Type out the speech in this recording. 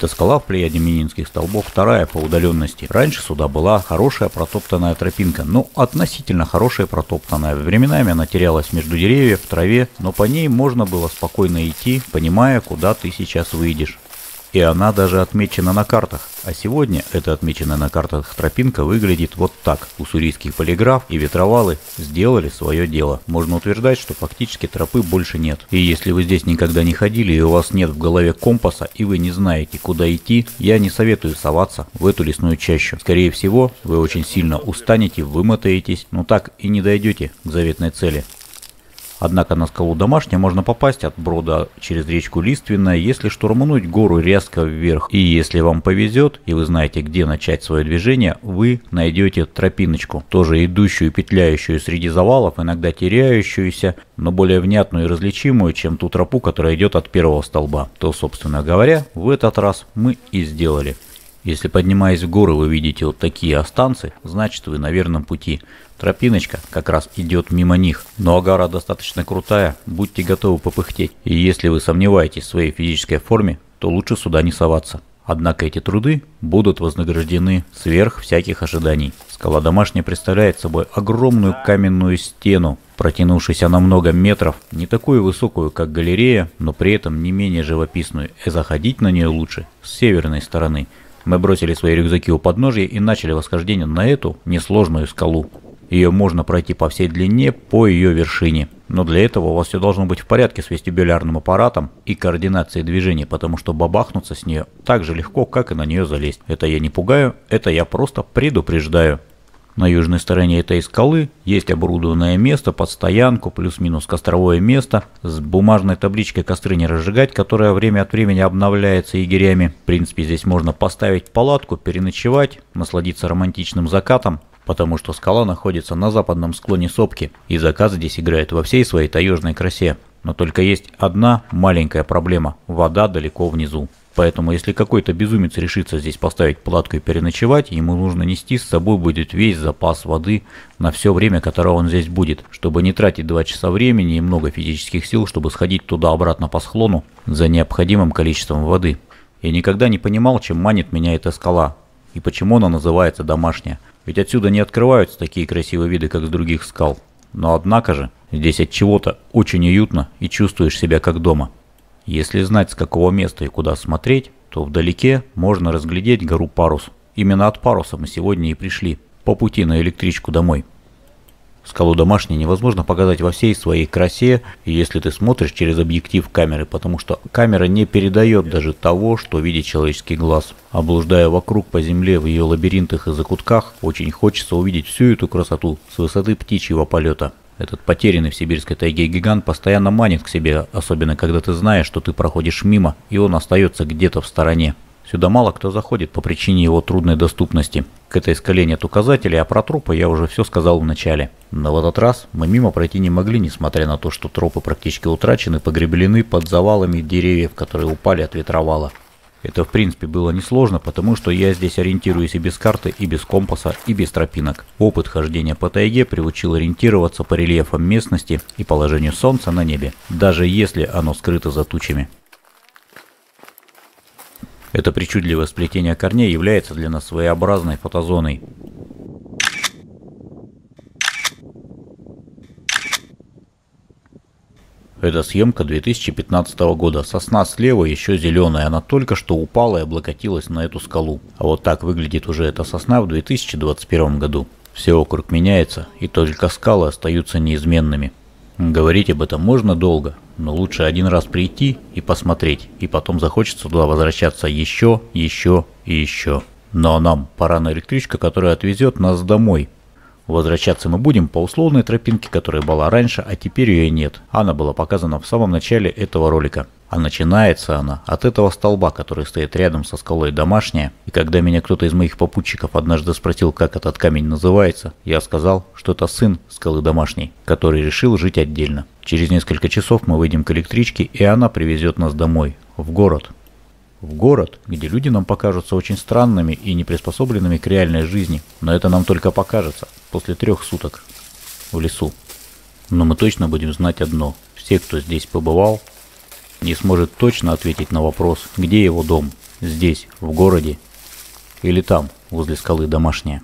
Это скала в плеяде Мининских столбов, вторая по удаленности. Раньше сюда была хорошая протоптанная тропинка, ну относительно хорошая протоптанная. Временами она терялась между деревьев, в траве, но по ней можно было спокойно идти, понимая, куда ты сейчас выйдешь. И она даже отмечена на картах. А сегодня эта отмеченная на картах тропинка выглядит вот так. Уссурийский полиграф и ветровалы сделали свое дело. Можно утверждать, что фактически тропы больше нет. И если вы здесь никогда не ходили и у вас нет в голове компаса и вы не знаете куда идти, я не советую соваться в эту лесную чащу. Скорее всего, вы очень сильно устанете, вымотаетесь, но так и не дойдете к заветной цели. Однако на скалу домашняя можно попасть от брода через речку Лиственная, если штурмануть гору резко вверх. И если вам повезет, и вы знаете, где начать свое движение, вы найдете тропиночку, тоже идущую и петляющую среди завалов, иногда теряющуюся, но более внятную и различимую, чем ту тропу, которая идет от первого столба. То, собственно говоря, в этот раз мы и сделали. Если поднимаясь в горы вы видите вот такие останцы, значит вы на верном пути. Тропиночка как раз идет мимо них, но гора достаточно крутая, будьте готовы попыхтеть. И если вы сомневаетесь в своей физической форме, то лучше сюда не соваться. Однако эти труды будут вознаграждены сверх всяких ожиданий. Скала домашняя представляет собой огромную каменную стену, протянувшуюся на много метров, не такую высокую, как галерея, но при этом не менее живописную, и заходить на нее лучше с северной стороны – мы бросили свои рюкзаки у подножья и начали восхождение на эту несложную скалу. Ее можно пройти по всей длине, по ее вершине. Но для этого у вас все должно быть в порядке с вестибулярным аппаратом и координацией движения, потому что бабахнуться с нее так же легко, как и на нее залезть. Это я не пугаю, это я просто предупреждаю. На южной стороне этой скалы есть оборудованное место под стоянку, плюс-минус костровое место, с бумажной табличкой «Костры не разжигать», которая время от времени обновляется егерями. В принципе, здесь можно поставить палатку, переночевать, насладиться романтичным закатом, потому что скала находится на западном склоне сопки, и закат здесь играет во всей своей таежной красе. Но только есть одна маленькая проблема – вода далеко внизу. Поэтому, если какой-то безумец решится здесь поставить палатку и переночевать, ему нужно нести с собой будет весь запас воды на все время, которое он здесь будет, чтобы не тратить 2 часа времени и много физических сил, чтобы сходить туда-обратно по склону за необходимым количеством воды. Я никогда не понимал, чем манит меня эта скала, и почему она называется домашняя. Ведь отсюда не открываются такие красивые виды, как с других скал. Но однако же, здесь от чего-то очень уютно и чувствуешь себя как дома. Если знать, с какого места и куда смотреть, то вдалеке можно разглядеть гору Парус. Именно от Паруса мы сегодня и пришли, по пути на электричку домой. Скалу домашней невозможно показать во всей своей красе, если ты смотришь через объектив камеры, потому что камера не передает даже того, что видит человеческий глаз. Облуждая вокруг по земле в ее лабиринтах и закутках, очень хочется увидеть всю эту красоту с высоты птичьего полета. Этот потерянный в сибирской тайге гигант постоянно манит к себе, особенно когда ты знаешь, что ты проходишь мимо, и он остается где-то в стороне. Сюда мало кто заходит по причине его трудной доступности. К этой скале нет указателей, а про тропы я уже все сказал в начале. Но в этот раз мы мимо пройти не могли, несмотря на то, что тропы практически утрачены, погреблены под завалами деревьев, которые упали от ветровала. Это в принципе было несложно, потому что я здесь ориентируюсь и без карты, и без компаса, и без тропинок. Опыт хождения по тайге приучил ориентироваться по рельефам местности и положению солнца на небе, даже если оно скрыто за тучами. Это причудливое сплетение корней является для нас своеобразной фотозоной. Это съемка 2015 года. Сосна слева еще зеленая, она только что упала и облокотилась на эту скалу. А вот так выглядит уже эта сосна в 2021 году. Все вокруг меняется, и только скалы остаются неизменными. Говорить об этом можно долго, но лучше один раз прийти и посмотреть, и потом захочется туда возвращаться еще, еще и еще. Но нам пора на электричку, которая отвезет нас домой, Возвращаться мы будем по условной тропинке, которая была раньше, а теперь ее нет. Она была показана в самом начале этого ролика. А начинается она от этого столба, который стоит рядом со скалой домашняя. И когда меня кто-то из моих попутчиков однажды спросил, как этот камень называется, я сказал, что это сын скалы домашней, который решил жить отдельно. Через несколько часов мы выйдем к электричке, и она привезет нас домой, в город, в город, где люди нам покажутся очень странными и не приспособленными к реальной жизни, но это нам только покажется после трех суток в лесу. Но мы точно будем знать одно. Все, кто здесь побывал, не сможет точно ответить на вопрос, где его дом. здесь, в городе, или там, возле скалы домашняя.